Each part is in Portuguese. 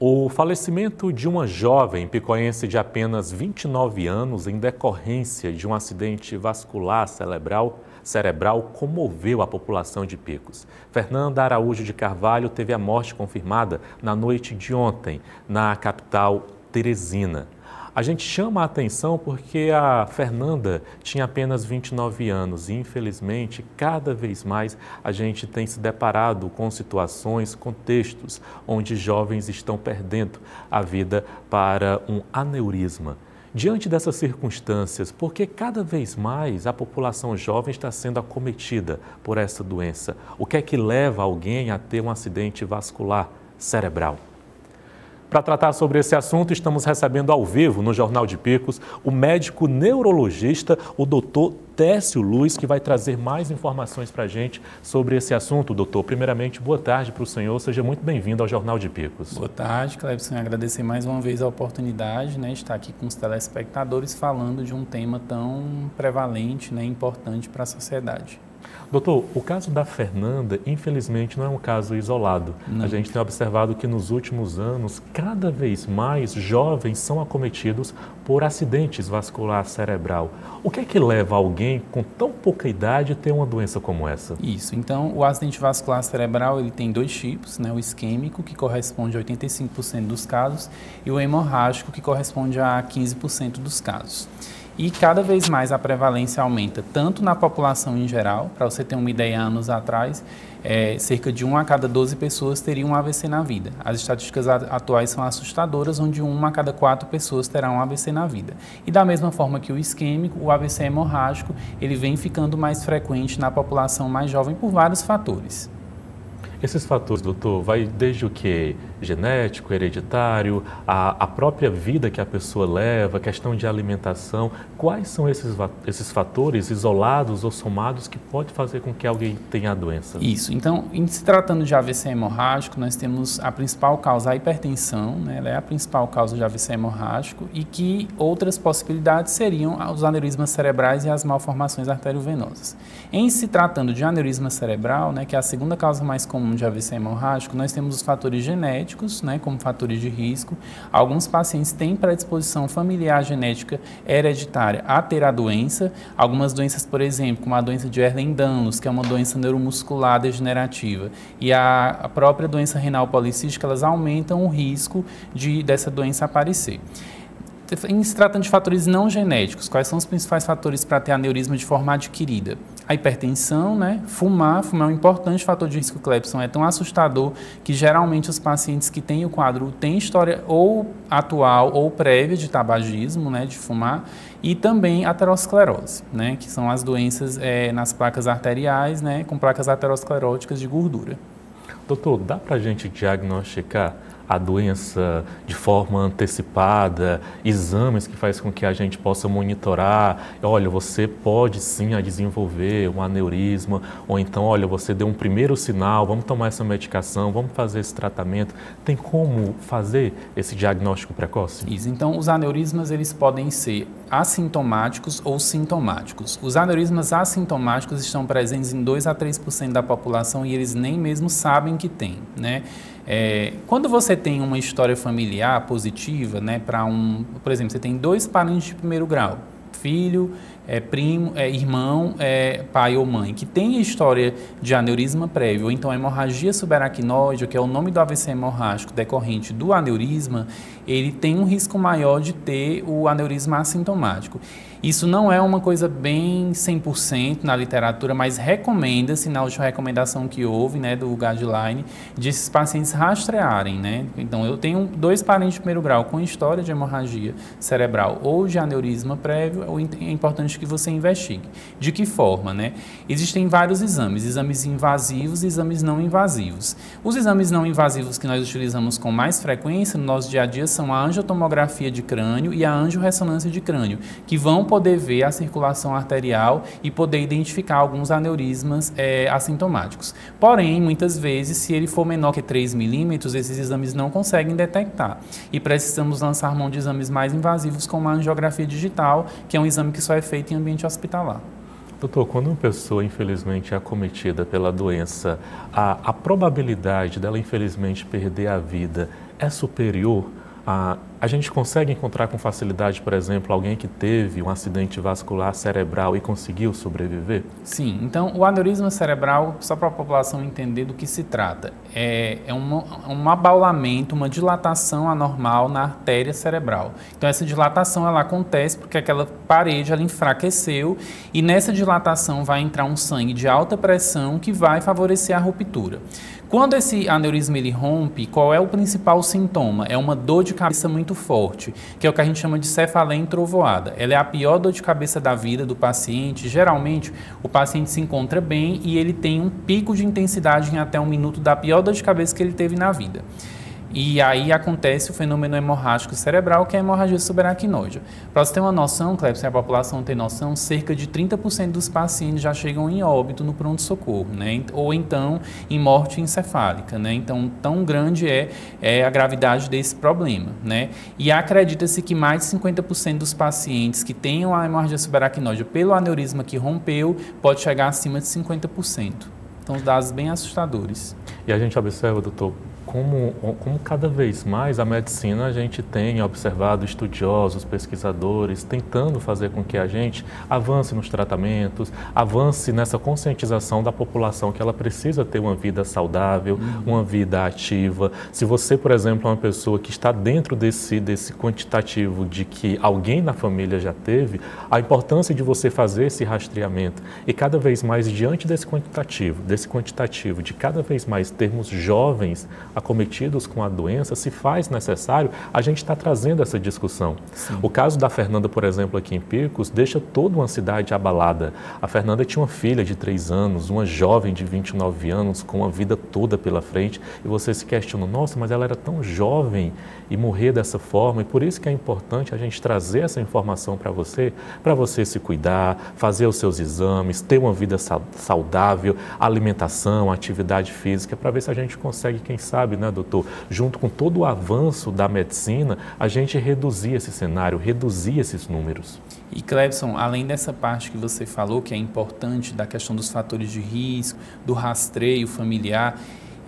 O falecimento de uma jovem picoense de apenas 29 anos em decorrência de um acidente vascular cerebral, cerebral comoveu a população de Picos. Fernanda Araújo de Carvalho teve a morte confirmada na noite de ontem, na capital Teresina. A gente chama a atenção porque a Fernanda tinha apenas 29 anos e, infelizmente, cada vez mais a gente tem se deparado com situações, contextos onde jovens estão perdendo a vida para um aneurisma. Diante dessas circunstâncias, por que cada vez mais a população jovem está sendo acometida por essa doença? O que é que leva alguém a ter um acidente vascular cerebral? Para tratar sobre esse assunto, estamos recebendo ao vivo no Jornal de Picos o médico neurologista, o doutor Técio Luz, que vai trazer mais informações para a gente sobre esse assunto. Doutor, primeiramente, boa tarde para o senhor, seja muito bem-vindo ao Jornal de Picos. Boa tarde, Clebson. Agradecer mais uma vez a oportunidade né, de estar aqui com os telespectadores falando de um tema tão prevalente e né, importante para a sociedade. Doutor, o caso da Fernanda, infelizmente, não é um caso isolado. Não. A gente tem observado que nos últimos anos, cada vez mais jovens são acometidos por acidentes vascular cerebral. O que é que leva alguém com tão pouca idade a ter uma doença como essa? Isso. Então, o acidente vascular cerebral ele tem dois tipos, né? O isquêmico, que corresponde a 85% dos casos, e o hemorrágico, que corresponde a 15% dos casos. E cada vez mais a prevalência aumenta, tanto na população em geral, para você ter uma ideia, anos atrás, é, cerca de 1 a cada 12 pessoas teriam um AVC na vida. As estatísticas atuais são assustadoras, onde 1 a cada 4 pessoas terá um AVC na vida. E da mesma forma que o isquêmico, o AVC hemorrágico, ele vem ficando mais frequente na população mais jovem por vários fatores. Esses fatores, doutor, vai desde o que? Genético, hereditário, a, a própria vida que a pessoa leva, questão de alimentação. Quais são esses, esses fatores isolados ou somados que pode fazer com que alguém tenha a doença? Isso. Então, em se tratando de AVC hemorrágico, nós temos a principal causa, a hipertensão, né? ela é a principal causa de AVC hemorrágico e que outras possibilidades seriam os aneurismas cerebrais e as malformações arteriovenosas. Em se tratando de aneurisma cerebral, né, que é a segunda causa mais comum de AVC hemorrágico, nós temos os fatores genéticos, né, como fatores de risco. Alguns pacientes têm predisposição familiar genética hereditária a ter a doença. Algumas doenças, por exemplo, como a doença de Ehlers-Danlos, que é uma doença neuromuscular degenerativa, e a, a própria doença renal policística, elas aumentam o risco de dessa doença aparecer. Em se tratando de fatores não genéticos, quais são os principais fatores para ter aneurisma de forma adquirida? A hipertensão, né? Fumar, fumar é um importante fator de risco Clepson, é tão assustador que geralmente os pacientes que têm o quadro têm história ou atual ou prévia de tabagismo, né? De fumar, e também aterosclerose, né? Que são as doenças é, nas placas arteriais, né? Com placas ateroscleróticas de gordura. Doutor, dá para a gente diagnosticar a doença de forma antecipada, exames que faz com que a gente possa monitorar, olha, você pode sim desenvolver um aneurisma, ou então, olha, você deu um primeiro sinal, vamos tomar essa medicação, vamos fazer esse tratamento. Tem como fazer esse diagnóstico precoce? Isso. Então, os aneurismas eles podem ser assintomáticos ou sintomáticos. Os aneurismas assintomáticos estão presentes em 2 a 3% da população e eles nem mesmo sabem que tem, né? É, quando você tem uma história familiar positiva, né, para um, por exemplo, você tem dois parentes de primeiro grau, filho, é, primo, é, irmão, é, pai ou mãe, que tem história de aneurisma prévio, ou então hemorragia subaracnoide, que é o nome do AVC hemorrágico decorrente do aneurisma, ele tem um risco maior de ter o aneurisma assintomático. Isso não é uma coisa bem 100% na literatura, mas recomenda-se, na última recomendação que houve, né, do guideline, de esses pacientes rastrearem, né? Então, eu tenho dois parentes de primeiro grau com história de hemorragia cerebral ou de aneurisma prévio, é importante que você investigue. De que forma, né? Existem vários exames, exames invasivos e exames não invasivos. Os exames não invasivos que nós utilizamos com mais frequência no nosso dia a dia são a angiotomografia de crânio e a angiorressonância de crânio, que vão poder ver a circulação arterial e poder identificar alguns aneurismas é, assintomáticos. Porém, muitas vezes, se ele for menor que 3 milímetros, esses exames não conseguem detectar. E precisamos lançar mão de exames mais invasivos, como a angiografia digital, que é um exame que só é feito em ambiente hospitalar. Doutor, quando uma pessoa infelizmente é acometida pela doença, a, a probabilidade dela infelizmente perder a vida é superior a, a gente consegue encontrar com facilidade, por exemplo, alguém que teve um acidente vascular cerebral e conseguiu sobreviver? Sim, então o aneurisma cerebral, só para a população entender do que se trata, é, é um, um abaulamento, uma dilatação anormal na artéria cerebral. Então essa dilatação ela acontece porque aquela parede ela enfraqueceu e nessa dilatação vai entrar um sangue de alta pressão que vai favorecer a ruptura. Quando esse aneurisma ele rompe, qual é o principal sintoma? É uma dor de cabeça muito forte, que é o que a gente chama de cefaleia entrovoada. Ela é a pior dor de cabeça da vida do paciente. Geralmente, o paciente se encontra bem e ele tem um pico de intensidade em até um minuto da pior dor de cabeça que ele teve na vida. E aí acontece o fenômeno hemorrágico cerebral, que é a hemorragia subaracnoide. Para você ter uma noção, Cleber, se a população tem noção, cerca de 30% dos pacientes já chegam em óbito no pronto-socorro, né? ou então em morte encefálica. Né? Então, tão grande é, é a gravidade desse problema. Né? E acredita-se que mais de 50% dos pacientes que tenham a hemorragia subaracnoide pelo aneurisma que rompeu pode chegar acima de 50%. Então, dados bem assustadores. E a gente observa, doutor, como, como cada vez mais a medicina a gente tem observado estudiosos, pesquisadores, tentando fazer com que a gente avance nos tratamentos, avance nessa conscientização da população que ela precisa ter uma vida saudável, uhum. uma vida ativa. Se você, por exemplo, é uma pessoa que está dentro desse, desse quantitativo de que alguém na família já teve, a importância de você fazer esse rastreamento e cada vez mais diante desse quantitativo, desse quantitativo de cada vez mais termos jovens acometidos com a doença, se faz necessário, a gente está trazendo essa discussão. Sim. O caso da Fernanda, por exemplo, aqui em Picos, deixa toda uma cidade abalada. A Fernanda tinha uma filha de 3 anos, uma jovem de 29 anos, com a vida toda pela frente, e você se questiona, nossa, mas ela era tão jovem e morrer dessa forma, e por isso que é importante a gente trazer essa informação para você, para você se cuidar, fazer os seus exames, ter uma vida saudável, alimentação, atividade física, para ver se a gente consegue, quem sabe, sabe, né, doutor, junto com todo o avanço da medicina, a gente reduzir esse cenário, reduzir esses números. E Clebson, além dessa parte que você falou, que é importante da questão dos fatores de risco, do rastreio familiar,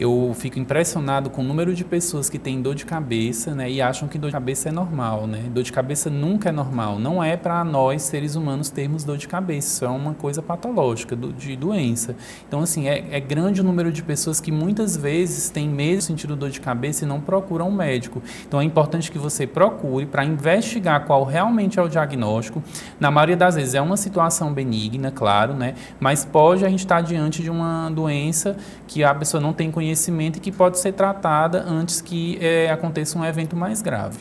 eu fico impressionado com o número de pessoas que têm dor de cabeça né, e acham que dor de cabeça é normal. Né? Dor de cabeça nunca é normal. Não é para nós, seres humanos, termos dor de cabeça. Isso é uma coisa patológica do, de doença. Então, assim, é, é, grande o número de pessoas que muitas vezes têm medo sentido dor de cabeça e não procuram um médico. Então, é importante que você procure para investigar qual realmente é o diagnóstico. Na maioria das vezes é uma situação benigna, claro, né? mas pode a gente estar diante de uma doença que a pessoa não tem conhecimento conhecimento e que pode ser tratada antes que é, aconteça um evento mais grave.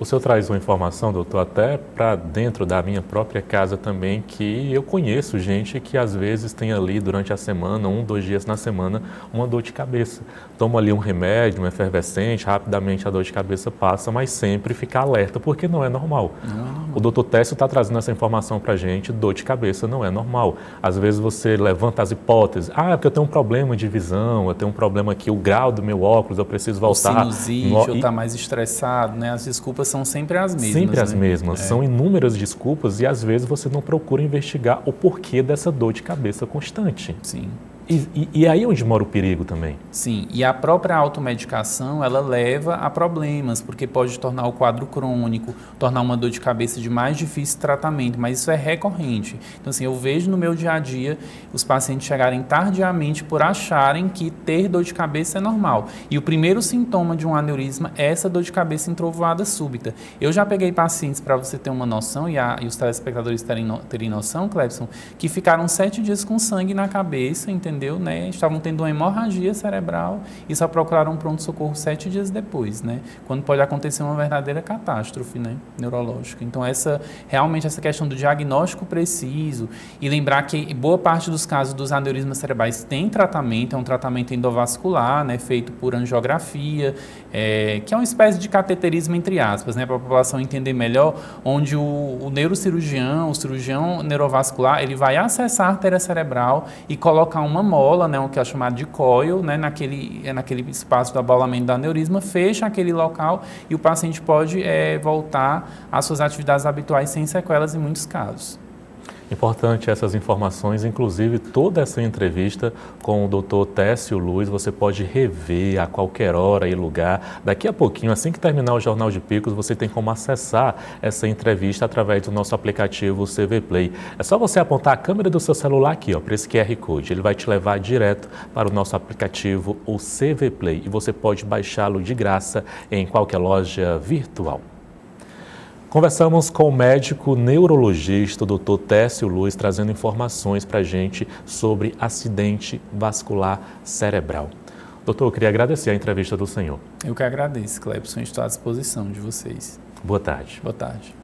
O senhor traz uma informação, doutor, até para dentro da minha própria casa também, que eu conheço gente que às vezes tem ali durante a semana, um, dois dias na semana, uma dor de cabeça. Toma ali um remédio, um efervescente, rapidamente a dor de cabeça passa, mas sempre fica alerta, porque não é normal. Não. O doutor Técio está trazendo essa informação para a gente, dor de cabeça não é normal. Às vezes você levanta as hipóteses, ah, é porque eu tenho um problema de visão, eu tenho um problema aqui, o grau do meu óculos, eu preciso voltar. O sinusite, ou está mais estressado, né? As desculpas são sempre as mesmas. Sempre né? as mesmas. É. São inúmeras desculpas e às vezes você não procura investigar o porquê dessa dor de cabeça constante. Sim. E, e, aí é onde mora o perigo também. Sim, e a própria automedicação, ela leva a problemas, porque pode tornar o quadro crônico, tornar uma dor de cabeça de mais difícil tratamento, mas isso é recorrente. Então, assim, eu vejo no meu dia a dia os pacientes chegarem tardiamente por acharem que ter dor de cabeça é normal. E o primeiro sintoma de um aneurisma é essa dor de cabeça entrovoada súbita. Eu já peguei pacientes, para você ter uma noção, e, a, e os telespectadores terem, no, terem noção, Clebson, que ficaram sete dias com sangue na cabeça, entendeu? Entendeu? Né? Estavam tendo uma hemorragia cerebral e só procuraram pronto-socorro sete dias depois, né? Quando pode acontecer uma verdadeira catástrofe, né? Neurológica. Então, essa, realmente essa questão do diagnóstico preciso e lembrar que boa parte dos casos dos aneurismas cerebrais tem tratamento, é um tratamento endovascular, né? Feito por angiografia, é, que é uma espécie de cateterismo entre aspas, né? Para a população entender melhor, onde o, o neurocirurgião, o cirurgião neurovascular, ele vai acessar a artéria cerebral e colocar uma mola, né, o que é chamado de coil, né, naquele, é naquele espaço do abalamento do aneurisma, fecha aquele local e o paciente pode é, voltar às suas atividades habituais sem sequelas em muitos casos. Importante essas informações, inclusive toda essa entrevista com o Dr. Técio Luz, você pode rever a qualquer hora e lugar. Daqui a pouquinho, assim que terminar o Jornal de Picos, você tem como acessar essa entrevista através do nosso aplicativo CV Play. É só você apontar a câmera do seu celular aqui, ó, para esse QR Code. Ele vai te levar direto para o nosso aplicativo, o CV Play, e você pode baixá-lo de graça em qualquer loja virtual. Conversamos com o médico neurologista, Dr. Técio Luz, trazendo informações para a gente sobre acidente vascular cerebral. Doutor, eu queria agradecer a entrevista do senhor. Eu que agradeço, Clepson. Estou à disposição de vocês. Boa tarde. Boa tarde.